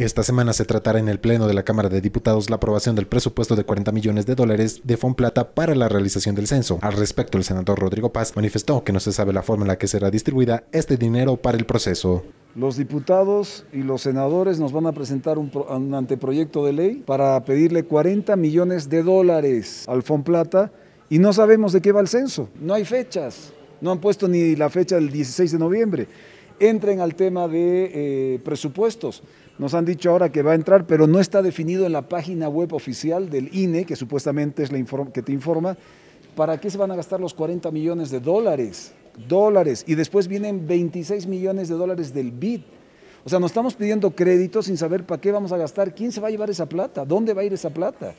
Esta semana se tratará en el Pleno de la Cámara de Diputados la aprobación del presupuesto de 40 millones de dólares de Fonplata para la realización del censo. Al respecto, el senador Rodrigo Paz manifestó que no se sabe la forma en la que será distribuida este dinero para el proceso. Los diputados y los senadores nos van a presentar un, anteproyecto de ley para pedirle 40 millones de dólares al Fonplata y no sabemos de qué va el censo. No hay fechas, no han puesto ni la fecha del 16 de noviembre entren al tema de eh, presupuestos. Nos han dicho ahora que va a entrar, pero no está definido en la página web oficial del INE, que supuestamente es la que te informa, para qué se van a gastar los 40 millones de dólares. Dólares. Y después vienen 26 millones de dólares del BID. O sea, nos estamos pidiendo créditos sin saber para qué vamos a gastar, quién se va a llevar esa plata, dónde va a ir esa plata.